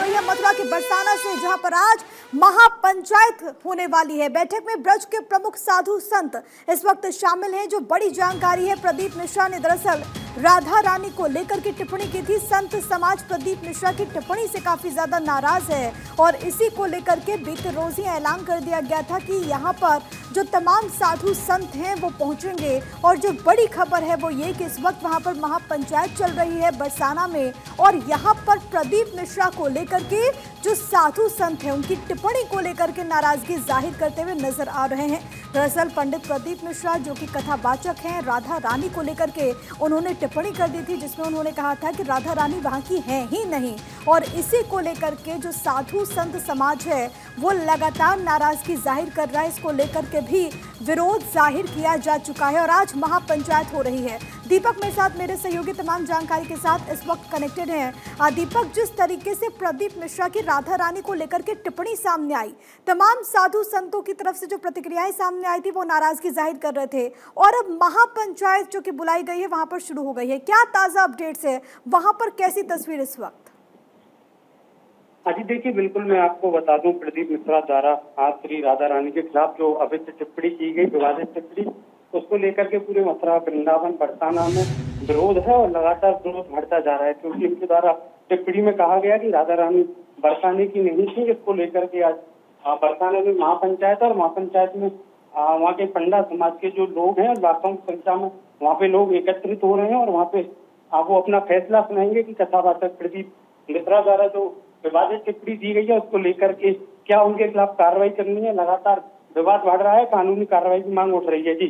रही मथुरा के बरसाना से, जहाँ पर आज महापंचायत होने वाली है। बैठक में ब्रज के प्रमुख साधु संत इस वक्त शामिल हैं, जो बड़ी जानकारी है प्रदीप मिश्रा ने। दरअसल राधा रानी को लेकर के टिप्पणी की थी। संत समाज प्रदीप मिश्रा की टिप्पणी से काफ़ी ज़्यादा नाराज़ है और इसी को लेकर के बीते रोज ही ऐलान कर दिया गया था कि यहाँ पर जो तमाम साधु संत हैं, वो पहुँचेंगे। और जो बड़ी खबर है, वो ये कि इस वक्त वहाँ पर महापंचायत चल रही है बरसाना में। और यहाँ पर प्रदीप मिश्रा को लेकर के जो साधु संत हैं, उनकी टिप्पणी को लेकर के नाराज़गी ज़ाहिर करते हुए नज़र आ रहे हैं। दरअसल पंडित प्रदीप मिश्रा, जो कि कथावाचक हैं, राधा रानी को लेकर के उन्होंने टिप्पणी कर दी थी, जिसमें उन्होंने कहा था कि राधा रानी वहाँ की है ही नहीं, और इसी को लेकर के जो साधु संत समाज है, वो लगातार नाराज़गी ज़ाहिर कर रहा है। इसको लेकर के भी विरोध ज़ाहिर किया जा चुका है और आज महापंचायत हो रही है। दीपक मेरे साथ मेरे सहयोगी तमाम जानकारी के साथ इस वक्त कनेक्टेड हैं। दीपक, जिस तरीके से प्रदीप मिश्रा की राधा रानी को लेकर के टिप्पणी सामने आई, तमाम साधु संतों की तरफ़ से जो प्रतिक्रियाएँ सामने आई थी, वो नाराज़गी ज़ाहिर कर रहे थे। और अब महापंचायत जो कि बुलाई गई है, वहाँ पर शुरू हो गई है। क्या ताज़ा अपडेट्स है? वहाँ पर कैसी तस्वीर इस वक्त? अजी देखिए, बिल्कुल मैं आपको बता दूँ, प्रदीप मिश्रा द्वारा आज श्री राधा रानी के खिलाफ जो अवैध टिप्पणी की गई, विवादित टिप्पणी, उसको लेकर के पूरे मथुरा, वृंदावन बरसाना में विरोध है और लगातार विरोध बढ़ता जा रहा है, क्योंकि इनके द्वारा टिप्पणी में कहा गया कि राधा रानी बरसाने की नहीं थी, इसको लेकर के आज बरसाने में महापंचायत और महापंचायत में वहाँ के पंडा समाज के जो लोग हैं, लाखों की संख्या में वहाँ पे लोग एकत्रित हो रहे हैं और वहाँ पे आप वो अपना फैसला सुनाएँगे कि कथावाचक प्रदीप मिश्रा द्वारा जो विवादित टिप्पणी दी गई है, उसको लेकर के क्या उनके खिलाफ कार्रवाई करनी है? लगातार विवाद बढ़ रहा है, कानूनी कार्रवाई की मांग उठ रही है। जी।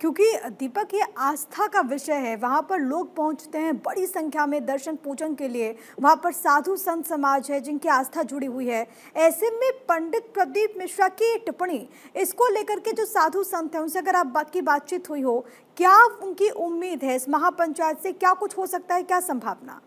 क्योंकि दीपक, ये आस्था का विषय है। वहाँ पर लोग पहुँचते हैं बड़ी संख्या में दर्शन पूजन के लिए। वहाँ पर साधु संत समाज है जिनकी आस्था जुड़ी हुई है। ऐसे में पंडित प्रदीप मिश्रा की टिप्पणी, इसको लेकर के जो साधु संत हैं, उनसे अगर आप बात की बातचीत हुई हो, क्या उनकी उम्मीद है इस महापंचायत से? क्या कुछ हो सकता है? क्या संभावना?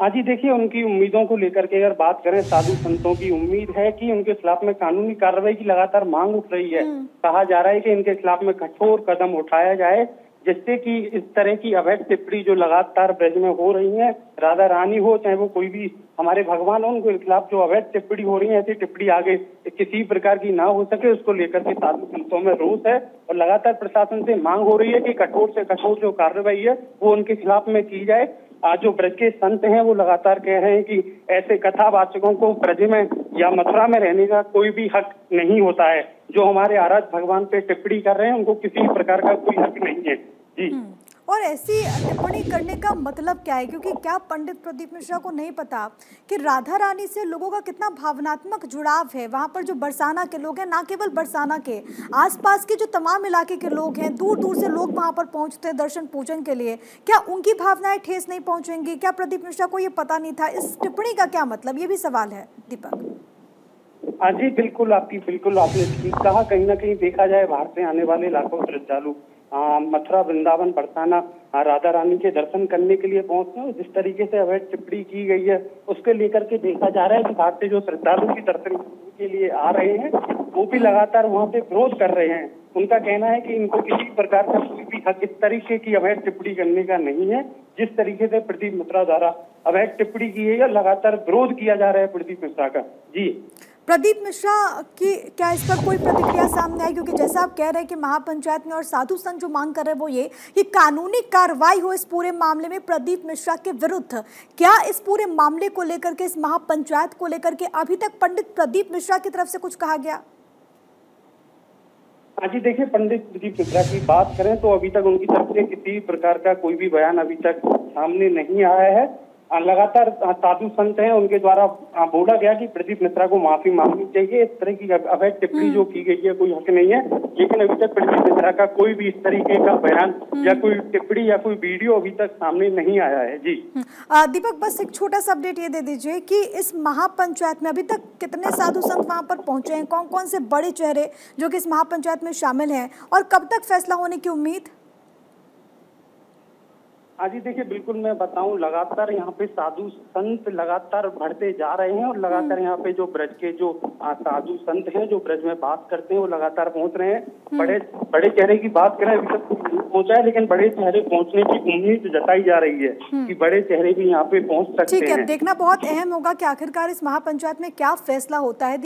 हाँ जी देखिए उनकी उम्मीदों को लेकर के अगर बात करें साधु संतों की उम्मीद है कि उनके खिलाफ में कानूनी कार्रवाई की लगातार मांग उठ रही है। कहा जा रहा है कि इनके खिलाफ में कठोर कदम उठाया जाए जिससे कि इस तरह की अवैध टिप्पणी जो लगातार ब्रज में हो रही है राधा रानी हो चाहे वो कोई भी हमारे भगवान हो उनके खिलाफ जो अवैध टिप्पणी हो रही है ऐसी टिप्पणी आगे किसी प्रकार की ना हो सके उसको लेकर के साधु संतों में रोष है और लगातार प्रशासन से मांग हो रही है कि कठोर से कठोर जो कार्रवाई है वो उनके खिलाफ में की जाए। आज जो ब्रज के संत हैं, वो लगातार कह रहे हैं कि ऐसे कथावाचकों को ब्रज में या मथुरा में रहने का कोई भी हक नहीं होता है। जो हमारे आराध भगवान पे टिप्पणी कर रहे हैं, उनको किसी प्रकार का कोई हक नहीं है। जी। और ऐसी टिप्पणी करने का मतलब क्या है? क्योंकि क्या पंडित प्रदीप मिश्रा को नहीं पता कि राधा रानी से लोगों का कितना भावनात्मक जुड़ाव है? वहाँ पर जो बरसाना के लोग हैं, ना केवल बरसाना के, आसपास के जो तमाम इलाके के लोग हैं दूर दूर से लोग वहाँ पर पहुँचते हैं दर्शन पूजन के लिए। क्या उनकी भावनाएँ ठेस नहीं पहुँचेंगी? क्या प्रदीप मिश्रा को ये पता नहीं था? इस टिप्पणी का क्या मतलब? ये भी सवाल है, दीपक। हाँ जी, बिल्कुल आपकी, बिल्कुल आपने ठीक कहा। कहीं ना कहीं देखा जाए बाहर से आने वाले लाखों श्रद्धालु मथुरा, वृंदावन बरसाना राधा रानी के दर्शन करने के लिए पहुँचते हैं। जिस तरीके से अवैध टिप्पणी की गई है। उसके लेकर के देखा जा रहा है कि भारतीय जो श्रद्धालु की दर्शन के लिए आ रहे हैं, वो भी लगातार वहाँ पे विरोध कर रहे हैं। उनका कहना है कि इनको किसी प्रकार का कोई भी हक इस तरीके की अवैध टिप्पणी करने का नहीं है। जिस तरीके से प्रदीप मिश्रा द्वारा अवैध टिप्पणी की है, लगातार विरोध किया जा रहा है प्रदीप मिश्रा का। जी। प्रदीप मिश्रा की क्या इस पर कोई प्रतिक्रिया सामने आई? क्योंकि जैसा आप कह रहे हैं कि महापंचायत में और साधु संघ जो मांग कर रहे हैं वो ये कि कानूनी कार्रवाई हो इस पूरे मामले में प्रदीप मिश्रा के विरुद्ध। क्या इस पूरे मामले को लेकर के, इस महापंचायत को लेकर के अभी तक पंडित प्रदीप मिश्रा की तरफ़ से कुछ कहा गया? हाँ जी, देखिए, पंडित प्रदीप मिश्रा की बात करें तो अभी तक उनकी तरफ़ से किसी प्रकार का कोई भी बयान अभी तक सामने नहीं आया है। लगातार साधु संत हैं उनके द्वारा बोला गया कि प्रदीप मिश्रा को माफ़ी मांगनी चाहिए। इस तरह की अवैध टिप्पणी जो की गई है कोई हक नहीं है। लेकिन अभी तक प्रदीप मिश्रा का कोई भी इस तरीके का बयान या कोई टिप्पणी या कोई वीडियो अभी तक सामने नहीं आया है। जी। दीपक बस एक छोटा सा अपडेट ये दे दीजिए कि इस महापंचायत में अभी तक कितने साधु संत वहाँ पर पहुँचे हैं? कौन कौन से बड़े चेहरे जो की इस महापंचायत में शामिल है? और कब तक फैसला होने की उम्मीद? हाँ जी देखिए बिल्कुल मैं बताऊँ लगातार यहाँ पे साधु संत लगातार बढ़ते जा रहे हैं और लगातार यहाँ पे जो ब्रज के जो साधु संत हैं जो ब्रज में बात करते हैं वो लगातार पहुँच रहे हैं। बड़े बड़े चेहरे की बात करें अभी तक पहुँचा है लेकिन बड़े चेहरे पहुँचने की उम्मीद जताई जा रही है कि बड़े चेहरे भी यहाँ पे पहुँच सकते ठीक हैं। देखना बहुत अहम होगा कि आखिरकार इस महापंचायत में क्या फैसला होता है।